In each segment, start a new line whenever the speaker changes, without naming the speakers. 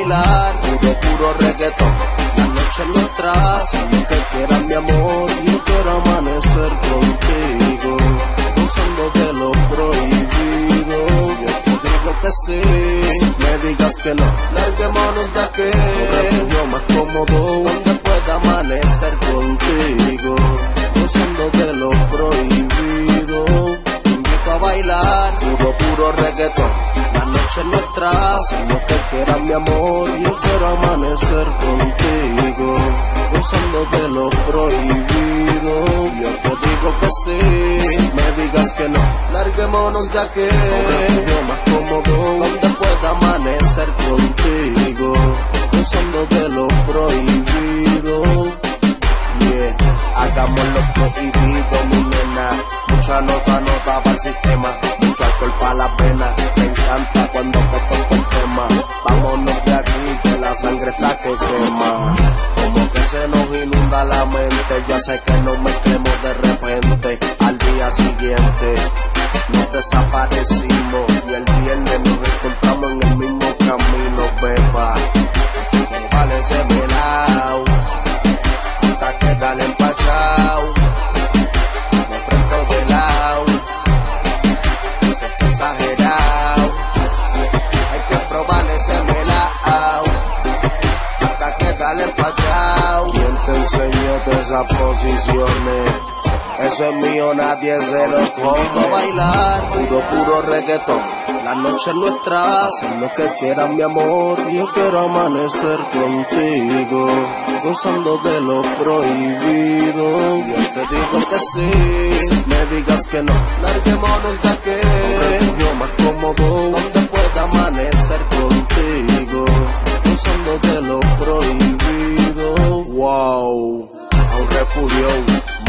puro reggaetón. La noche nuestra, haz lo que quieras, mi amor. Yo quiero amanecer contigo, gozando de lo prohibido. Yo te digo que sí, me digas que no, larguémonos de aquí. Yo más cómodo, donde pueda amanecer contigo, gozando de lo prohibido. Te invito a bailar, puro, puro reggaetón. La noche lo que quieras, mi amor. Yo quiero amanecer contigo, gozando de lo prohibido. Yo te digo que sí, me digas que no, larguémonos de aquí. Yo más cómodo, donde pueda amanecer contigo, gozando de lo prohibido. Yeah, hagamos lo prohibido, mi nena. Mucha nota, nota para el sistema. Mucho alcohol para la pena. Me encanta cuando te toco el tema. Vámonos de aquí, que la sangre está que quema. Como que se nos inunda la mente. Ya sé que nos mezclemos de repente. Al día siguiente nos desaparecimos. Esas posiciones? Eso es mío, nadie se lo come. bailar, puro, puro reggaetón. La noche es nuestra, haz lo que quieras, mi amor. Yo quiero amanecer contigo, gozando de lo prohibido. Yo te digo que sí, me digas que no, larguémonos de aquí. Yo más cómodo, donde pueda amanecer contigo, gozando de lo prohibido. Wow, refugio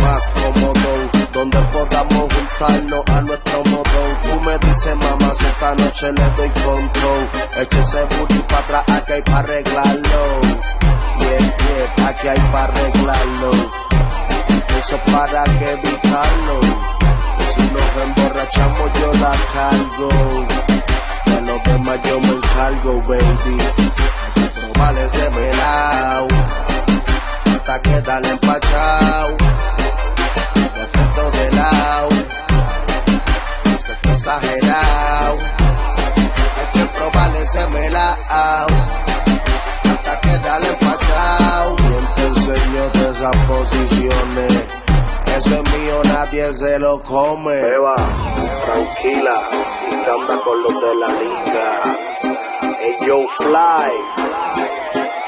más cómodo, donde podamos juntarnos a nuestro modo. Tú me dices, mamá, si esta noche le doy control. Eche ese booty para atrás, aquí hay para arreglarlo. Yeah, yeah, aquí hay para arreglarlo. Eso para que evitarlo. Si nos emborrachamos, yo la cargo. De los demás yo me encargo, baby. Hay que probar exagerado, hay que probarle ese melao, hasta quedarle empachao. ¿Quién te enseñó de esas posiciones? Eso es mío, nadie se lo come.
Beba, tranquila, y que anda con los de la liga. Hey, Joe Fly,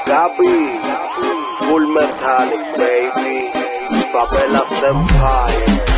Gaby, Full Metallic, baby. Favela Empire,